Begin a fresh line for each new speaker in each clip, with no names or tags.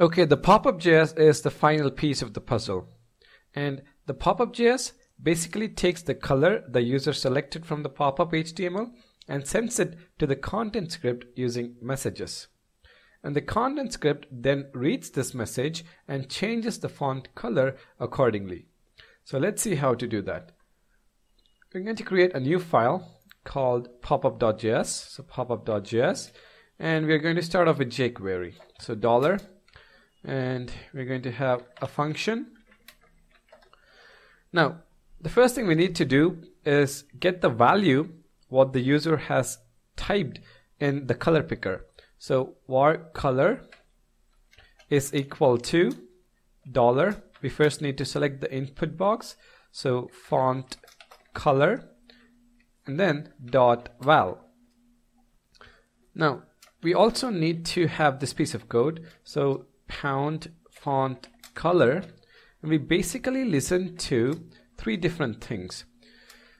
Okay, the pop-up.js is the final piece of the puzzle. And the pop-up.js basically takes the color the user selected from the pop-up HTML and sends it to the content script using messages. And the content script then reads this message and changes the font color accordingly. So let's see how to do that. We're going to create a new file called popup.js. So popup.js. And we're going to start off with jQuery. So dollar and we're going to have a function. Now, the first thing we need to do is get the value what the user has typed in the color picker. So var color is equal to dollar. We first need to select the input box. So font color and then dot val. Now we also need to have this piece of code. So pound font color and we basically listen to three different things.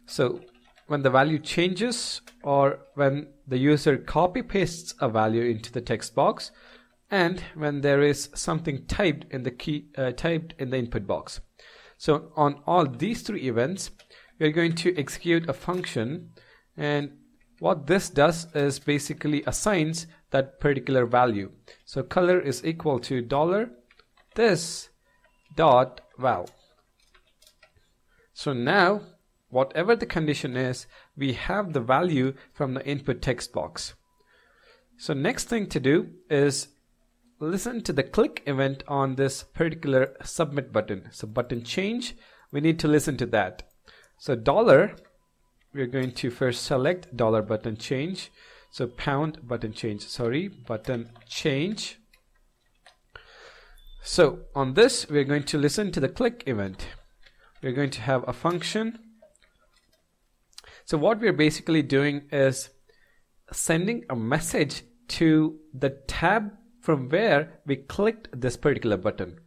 So when the value changes or when the user copy pastes a value into the text box and when there is something typed in the key uh, typed in the input box. So on all these three events we are going to execute a function and what this does is basically assigns that particular value. So color is equal to dollar this dot val. So now whatever the condition is, we have the value from the input text box. So next thing to do is listen to the click event on this particular submit button. So button change, we need to listen to that. So dollar we're going to first select dollar button change. So pound button change sorry button change. So on this we're going to listen to the click event. We're going to have a function. So what we're basically doing is sending a message to the tab from where we clicked this particular button.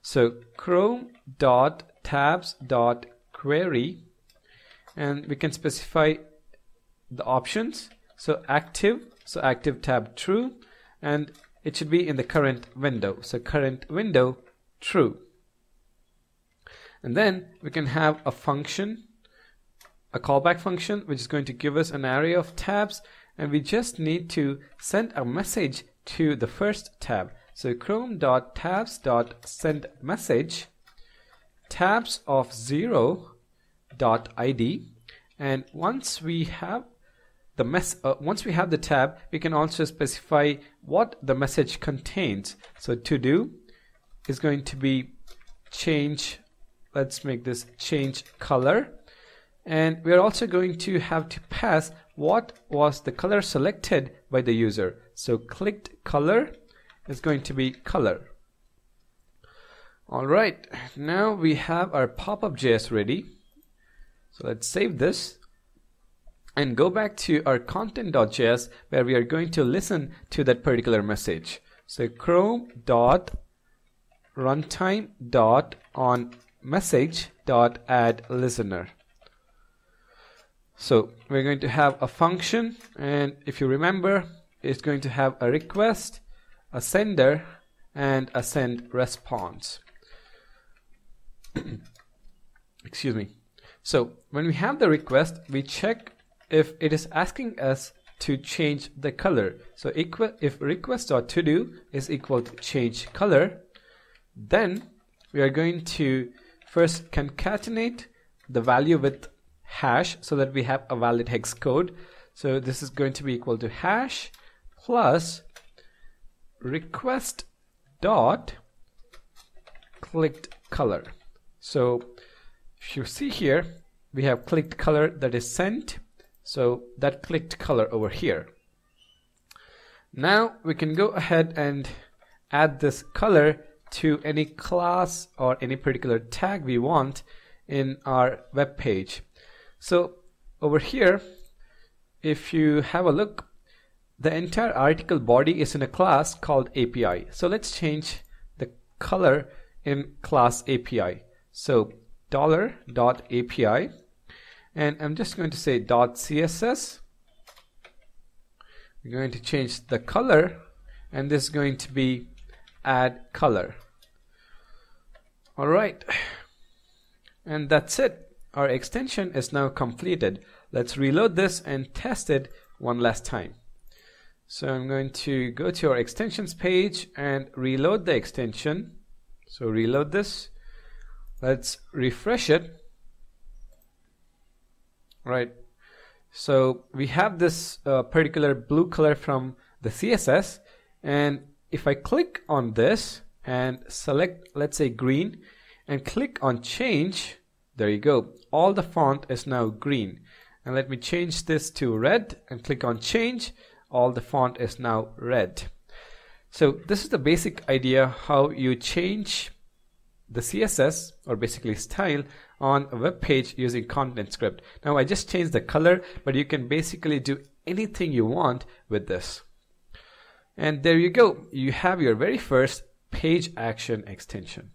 So chrome dot tabs dot query and we can specify the options. So active so active tab true and it should be in the current window. So current window true. And then we can have a function a callback function which is going to give us an array of tabs and we just need to send a message to the first tab. So chrome.tabs.send message tabs of 0 dot id and once we have the mess uh, once we have the tab we can also specify what the message contains. So to do is going to be change let's make this change color. And we're also going to have to pass what was the color selected by the user. So clicked color is going to be color. Alright now we have our pop-up JS ready so let's save this and go back to our content.js where we are going to listen to that particular message. So chrome dot runtime dot on message dot add listener. So we're going to have a function and if you remember it's going to have a request, a sender and a send response. Excuse me. So when we have the request, we check if it is asking us to change the color. So if request.todo is equal to change color, then we are going to first concatenate the value with hash so that we have a valid hex code. So this is going to be equal to hash plus request dot clicked color. So if you see here we have clicked color that is sent. So that clicked color over here. Now we can go ahead and add this color to any class or any particular tag we want in our web page. So over here if you have a look the entire article body is in a class called API so let's change the color in class API so API and I'm just going to say dot CSS we're going to change the color and this is going to be add color. All right. And that's it. Our extension is now completed. Let's reload this and test it one last time. So I'm going to go to our extensions page and reload the extension. So reload this. Let's refresh it. Right. So we have this uh, particular blue color from the CSS and if I click on this and select let's say green and click on change there you go all the font is now green and let me change this to red and click on change all the font is now red so this is the basic idea how you change the CSS or basically style on a web page using content script. Now I just changed the color but you can basically do anything you want with this. And there you go. You have your very first page action extension